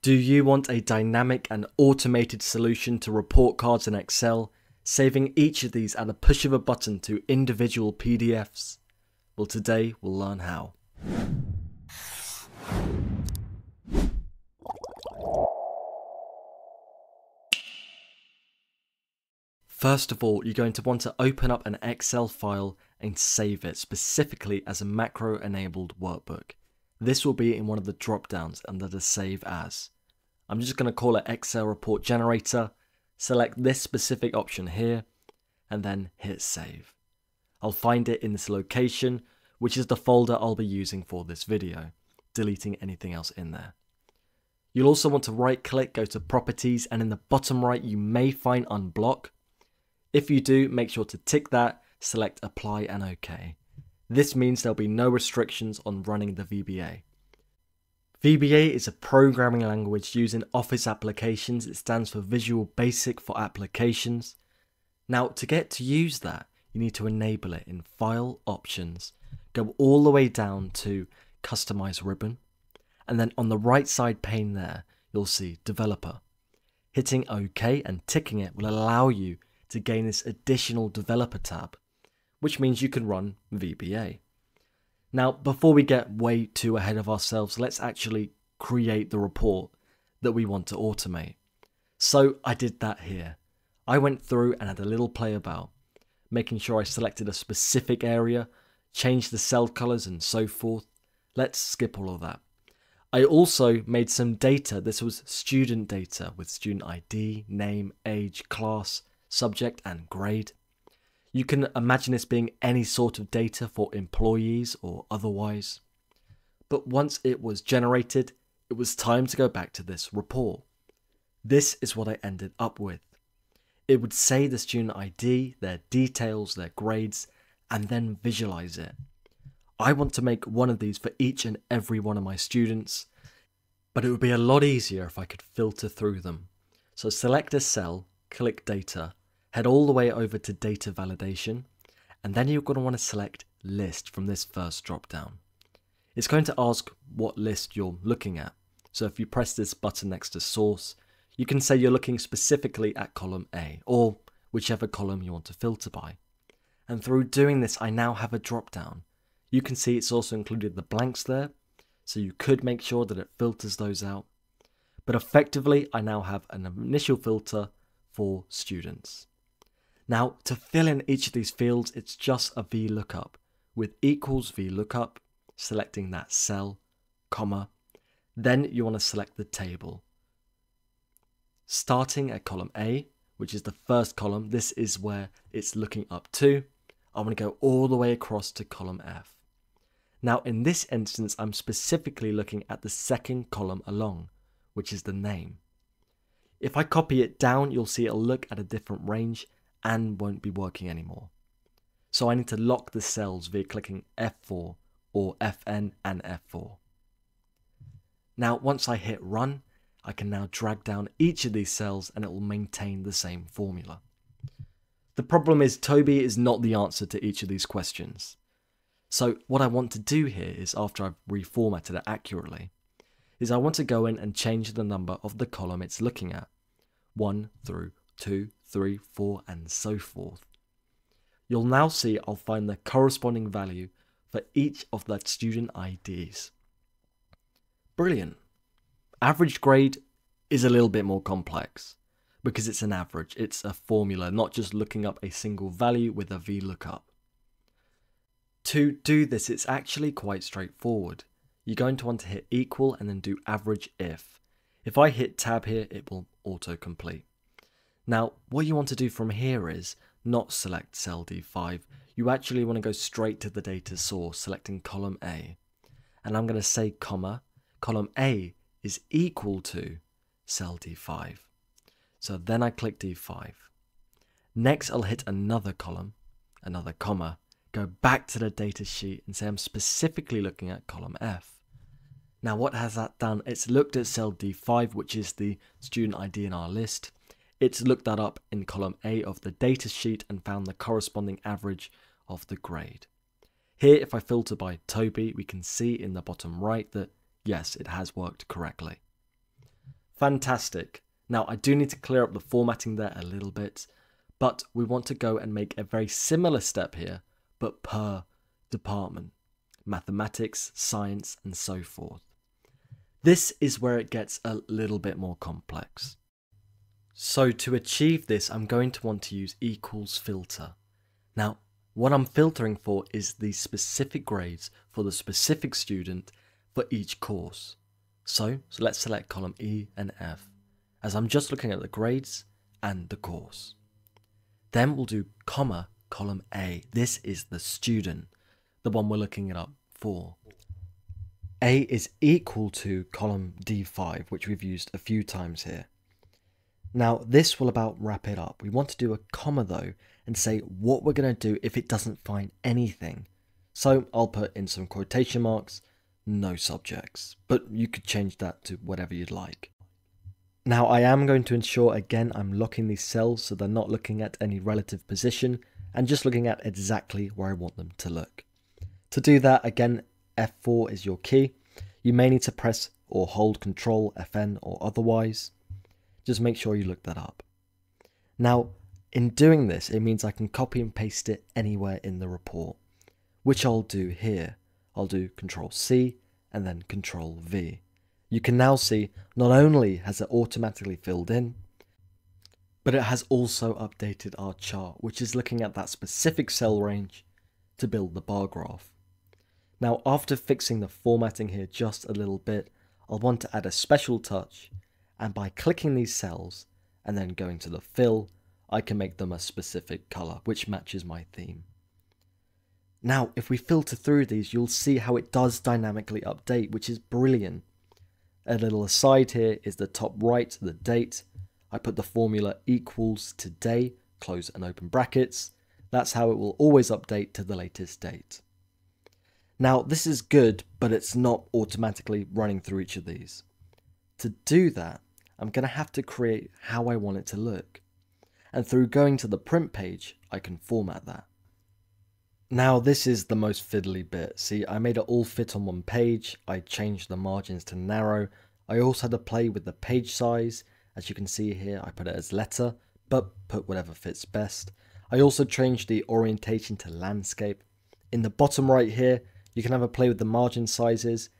Do you want a dynamic and automated solution to report cards in Excel, saving each of these at a push of a button to individual PDFs? Well, today we'll learn how. First of all, you're going to want to open up an Excel file and save it specifically as a macro enabled workbook. This will be in one of the drop downs under the Save As. I'm just going to call it Excel Report Generator, select this specific option here, and then hit Save. I'll find it in this location, which is the folder I'll be using for this video, deleting anything else in there. You'll also want to right click, go to Properties, and in the bottom right you may find Unblock if you do, make sure to tick that, select apply and OK. This means there'll be no restrictions on running the VBA. VBA is a programming language used in Office applications. It stands for Visual Basic for Applications. Now, to get to use that, you need to enable it in File Options. Go all the way down to Customize Ribbon. And then on the right side pane there, you'll see Developer. Hitting OK and ticking it will allow you to gain this additional developer tab, which means you can run VBA. Now, before we get way too ahead of ourselves, let's actually create the report that we want to automate. So I did that here. I went through and had a little play about, making sure I selected a specific area, changed the cell colors and so forth. Let's skip all of that. I also made some data. This was student data with student ID, name, age, class, subject, and grade. You can imagine this being any sort of data for employees or otherwise. But once it was generated, it was time to go back to this report. This is what I ended up with. It would say the student ID, their details, their grades, and then visualize it. I want to make one of these for each and every one of my students, but it would be a lot easier if I could filter through them. So select a cell, click data, head all the way over to data validation, and then you're going to want to select list from this first drop down. It's going to ask what list you're looking at. So if you press this button next to source, you can say you're looking specifically at column A or whichever column you want to filter by. And through doing this, I now have a drop down. You can see it's also included the blanks there, so you could make sure that it filters those out. But effectively, I now have an initial filter for students. Now, to fill in each of these fields, it's just a VLOOKUP with equals VLOOKUP, selecting that cell, comma. Then you want to select the table. Starting at column A, which is the first column, this is where it's looking up to. I want to go all the way across to column F. Now, in this instance, I'm specifically looking at the second column along, which is the name. If I copy it down, you'll see it'll look at a different range and won't be working anymore. So I need to lock the cells via clicking F4 or Fn and F4. Now once I hit run, I can now drag down each of these cells and it will maintain the same formula. The problem is Toby is not the answer to each of these questions. So what I want to do here is after I've reformatted it accurately, is I want to go in and change the number of the column it's looking at, 1 through 2, 3, 4, and so forth. You'll now see I'll find the corresponding value for each of the student IDs. Brilliant. Average grade is a little bit more complex because it's an average, it's a formula, not just looking up a single value with a VLOOKUP. To do this, it's actually quite straightforward. You're going to want to hit equal and then do average if. If I hit tab here, it will autocomplete. Now, what you want to do from here is not select cell D5. You actually want to go straight to the data source, selecting column A. And I'm going to say comma, column A is equal to cell D5. So then I click D5. Next, I'll hit another column, another comma, go back to the data sheet and say I'm specifically looking at column F. Now what has that done? It's looked at cell D5, which is the student ID in our list, it's looked that up in column A of the data sheet and found the corresponding average of the grade. Here, if I filter by Toby, we can see in the bottom right that yes, it has worked correctly. Fantastic. Now I do need to clear up the formatting there a little bit, but we want to go and make a very similar step here, but per department. Mathematics, science, and so forth. This is where it gets a little bit more complex. So to achieve this, I'm going to want to use equals filter. Now, what I'm filtering for is the specific grades for the specific student for each course. So, so let's select column E and F, as I'm just looking at the grades and the course. Then we'll do comma column A. This is the student, the one we're looking it up for. A is equal to column D5, which we've used a few times here. Now, this will about wrap it up. We want to do a comma though and say what we're going to do if it doesn't find anything. So I'll put in some quotation marks, no subjects, but you could change that to whatever you'd like. Now I am going to ensure again I'm locking these cells so they're not looking at any relative position and just looking at exactly where I want them to look. To do that again F4 is your key. You may need to press or hold Control FN or otherwise. Just make sure you look that up. Now, in doing this, it means I can copy and paste it anywhere in the report, which I'll do here. I'll do Control C and then Control V. You can now see not only has it automatically filled in, but it has also updated our chart, which is looking at that specific cell range to build the bar graph. Now after fixing the formatting here just a little bit, I'll want to add a special touch and by clicking these cells and then going to the fill, I can make them a specific color which matches my theme. Now if we filter through these you'll see how it does dynamically update which is brilliant. A little aside here is the top right, the date. I put the formula equals today, close and open brackets. That's how it will always update to the latest date. Now this is good, but it's not automatically running through each of these. To do that, I'm going to have to create how I want it to look. And through going to the print page, I can format that. Now this is the most fiddly bit. See, I made it all fit on one page, I changed the margins to narrow, I also had to play with the page size. As you can see here, I put it as letter, but put whatever fits best. I also changed the orientation to landscape. In the bottom right here, you can have a play with the margin sizes.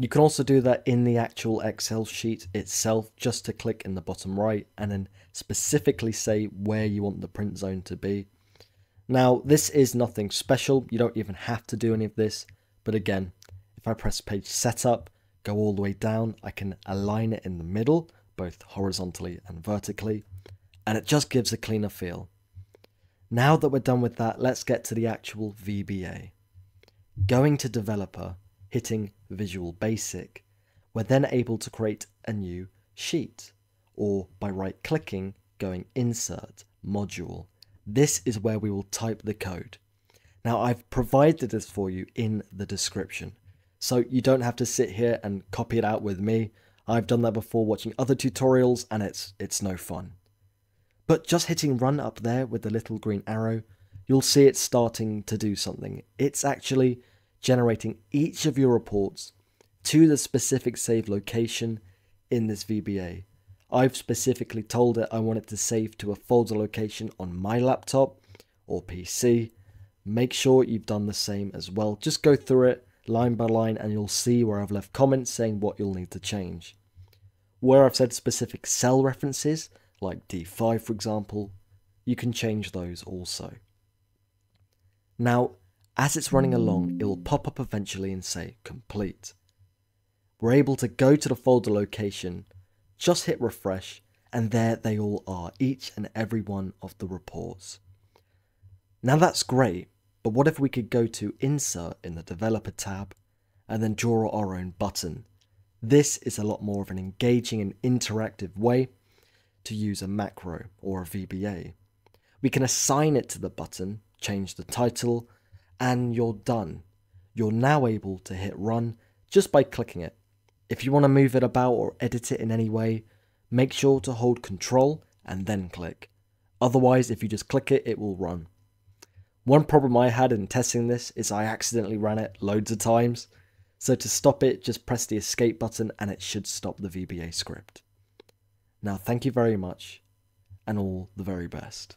You can also do that in the actual Excel sheet itself, just to click in the bottom right and then specifically say where you want the print zone to be. Now, this is nothing special. You don't even have to do any of this. But again, if I press page setup, go all the way down, I can align it in the middle, both horizontally and vertically, and it just gives a cleaner feel. Now that we're done with that, let's get to the actual VBA. Going to developer, hitting Visual Basic, we're then able to create a new sheet, or by right clicking, going Insert, Module. This is where we will type the code. Now I've provided this for you in the description, so you don't have to sit here and copy it out with me. I've done that before watching other tutorials and it's, it's no fun. But just hitting run up there with the little green arrow, you'll see it starting to do something. It's actually generating each of your reports to the specific save location in this VBA. I've specifically told it I want it to save to a folder location on my laptop or PC. Make sure you've done the same as well. Just go through it line by line and you'll see where I've left comments saying what you'll need to change. Where I've said specific cell references, like D5 for example, you can change those also. Now, as it's running along, it will pop up eventually and say complete. We're able to go to the folder location, just hit refresh, and there they all are, each and every one of the reports. Now that's great, but what if we could go to Insert in the Developer tab, and then draw our own button? This is a lot more of an engaging and interactive way to use a macro or a VBA. We can assign it to the button, change the title, and you're done. You're now able to hit run just by clicking it. If you want to move it about or edit it in any way, make sure to hold control and then click. Otherwise, if you just click it, it will run. One problem I had in testing this is I accidentally ran it loads of times. So to stop it, just press the escape button and it should stop the VBA script. Now, thank you very much, and all the very best.